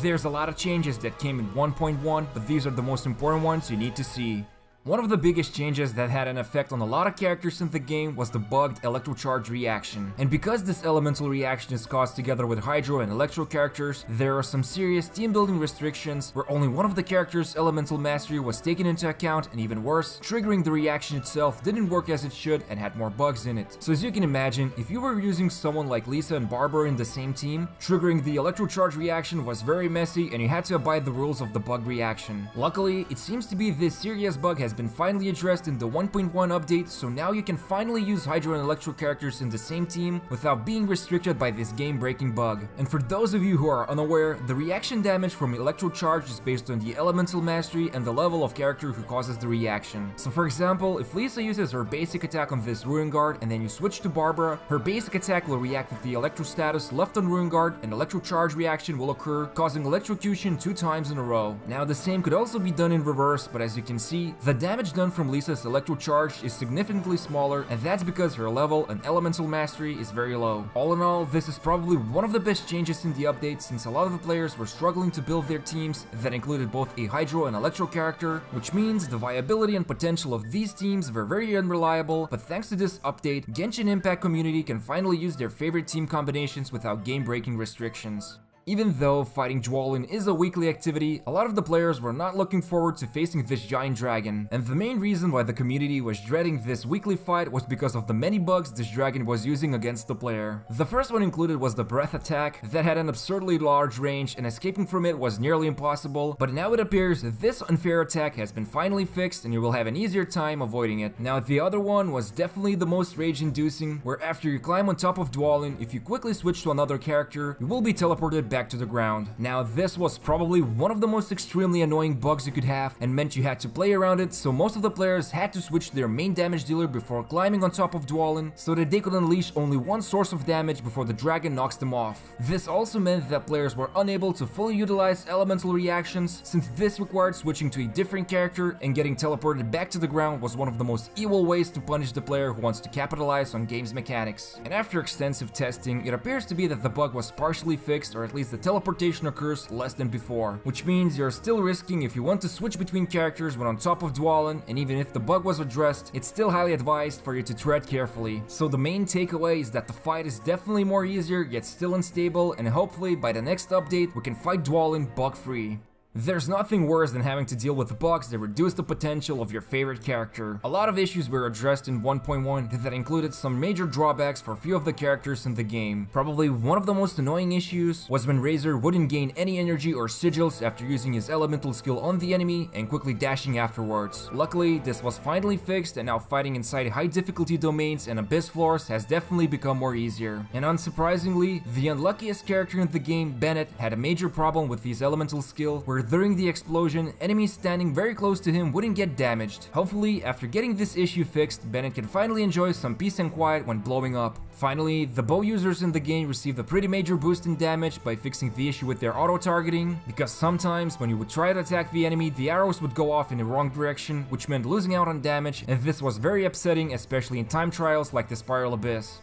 There's a lot of changes that came in 1.1, but these are the most important ones you need to see. One of the biggest changes that had an effect on a lot of characters in the game was the bugged electrocharge reaction. And because this elemental reaction is caused together with hydro and electro characters, there are some serious team building restrictions where only one of the characters' elemental mastery was taken into account and even worse, triggering the reaction itself didn't work as it should and had more bugs in it. So as you can imagine, if you were using someone like Lisa and Barbara in the same team, triggering the electrocharge reaction was very messy and you had to abide the rules of the bug reaction. Luckily, it seems to be this serious bug has has been finally addressed in the 1.1 update, so now you can finally use Hydro and Electro characters in the same team without being restricted by this game-breaking bug. And for those of you who are unaware, the reaction damage from Electro Charge is based on the elemental mastery and the level of character who causes the reaction. So for example, if Lisa uses her basic attack on this Ruin Guard and then you switch to Barbara, her basic attack will react with the Electro status left on Ruin Guard and Electro Charge reaction will occur, causing electrocution two times in a row. Now the same could also be done in reverse, but as you can see, the damage done from Lisa's electro charge is significantly smaller and that's because her level and elemental mastery is very low. All in all, this is probably one of the best changes in the update since a lot of the players were struggling to build their teams that included both a Hydro and Electro character, which means the viability and potential of these teams were very unreliable, but thanks to this update, Genshin Impact community can finally use their favorite team combinations without game-breaking restrictions. Even though fighting Dvalin is a weekly activity, a lot of the players were not looking forward to facing this giant dragon, and the main reason why the community was dreading this weekly fight was because of the many bugs this dragon was using against the player. The first one included was the breath attack, that had an absurdly large range and escaping from it was nearly impossible, but now it appears this unfair attack has been finally fixed and you will have an easier time avoiding it. Now the other one was definitely the most rage-inducing, where after you climb on top of Dvalin, if you quickly switch to another character, you will be teleported back to the ground. Now this was probably one of the most extremely annoying bugs you could have and meant you had to play around it so most of the players had to switch their main damage dealer before climbing on top of Dvalin so that they could unleash only one source of damage before the dragon knocks them off. This also meant that players were unable to fully utilize elemental reactions since this required switching to a different character and getting teleported back to the ground was one of the most evil ways to punish the player who wants to capitalize on game's mechanics. And after extensive testing, it appears to be that the bug was partially fixed or at least the teleportation occurs less than before, which means you're still risking if you want to switch between characters when on top of Dvalin, and even if the bug was addressed, it's still highly advised for you to tread carefully. So the main takeaway is that the fight is definitely more easier, yet still unstable, and hopefully by the next update we can fight Dvalin bug-free. There's nothing worse than having to deal with bugs that reduce the potential of your favorite character. A lot of issues were addressed in 1.1 that included some major drawbacks for a few of the characters in the game. Probably one of the most annoying issues was when Razor wouldn't gain any energy or sigils after using his elemental skill on the enemy and quickly dashing afterwards. Luckily, this was finally fixed and now fighting inside high difficulty domains and abyss floors has definitely become more easier. And unsurprisingly, the unluckiest character in the game, Bennett, had a major problem with his elemental skill where during the explosion, enemies standing very close to him wouldn't get damaged. Hopefully, after getting this issue fixed, Bennett can finally enjoy some peace and quiet when blowing up. Finally, the bow users in the game received a pretty major boost in damage by fixing the issue with their auto-targeting, because sometimes when you would try to attack the enemy, the arrows would go off in the wrong direction, which meant losing out on damage, and this was very upsetting, especially in time trials like the Spiral Abyss.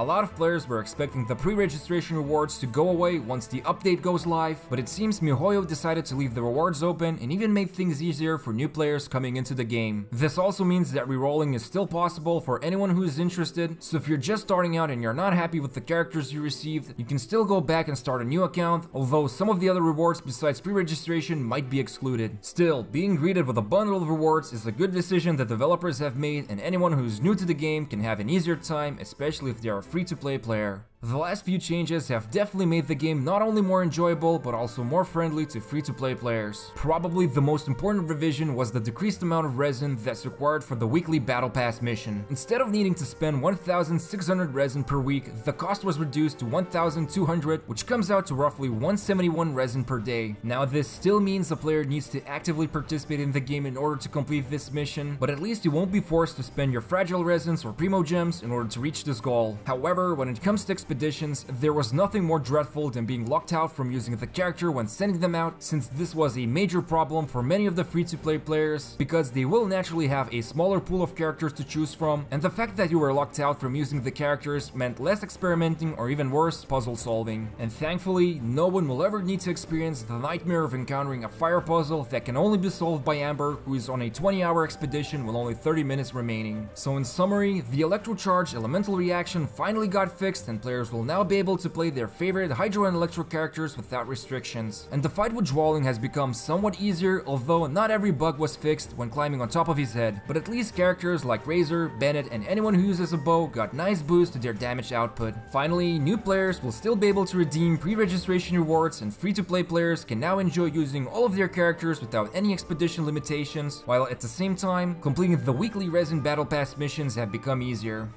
A lot of players were expecting the pre-registration rewards to go away once the update goes live, but it seems MiHoYo decided to leave the rewards open and even made things easier for new players coming into the game. This also means that rerolling is still possible for anyone who is interested, so if you're just starting out and you're not happy with the characters you received, you can still go back and start a new account, although some of the other rewards besides pre-registration might be excluded. Still, being greeted with a bundle of rewards is a good decision that developers have made and anyone who's new to the game can have an easier time, especially if they are free-to-play player. The last few changes have definitely made the game not only more enjoyable, but also more friendly to free-to-play players. Probably the most important revision was the decreased amount of resin that's required for the weekly Battle Pass mission. Instead of needing to spend 1,600 resin per week, the cost was reduced to 1,200, which comes out to roughly 171 resin per day. Now this still means the player needs to actively participate in the game in order to complete this mission, but at least you won't be forced to spend your fragile resins or primogems in order to reach this goal. However, when it comes to expeditions, there was nothing more dreadful than being locked out from using the character when sending them out, since this was a major problem for many of the free-to-play players, because they will naturally have a smaller pool of characters to choose from, and the fact that you were locked out from using the characters meant less experimenting or even worse, puzzle solving. And thankfully, no one will ever need to experience the nightmare of encountering a fire puzzle that can only be solved by Amber, who is on a 20 hour expedition with only 30 minutes remaining. So in summary, the Electrocharge elemental reaction finally got fixed and players will now be able to play their favorite Hydro and Electro characters without restrictions. And the fight with Dvalin has become somewhat easier, although not every bug was fixed when climbing on top of his head, but at least characters like Razor, Bennett, and anyone who uses a bow got nice boosts to their damage output. Finally, new players will still be able to redeem pre-registration rewards and free-to-play players can now enjoy using all of their characters without any expedition limitations, while at the same time, completing the weekly Resin Battle Pass missions have become easier.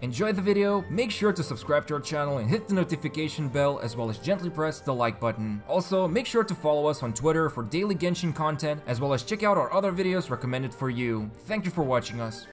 Enjoy the video, make sure to subscribe to our channel and hit the notification bell as well as gently press the like button. Also, make sure to follow us on Twitter for daily Genshin content as well as check out our other videos recommended for you. Thank you for watching us.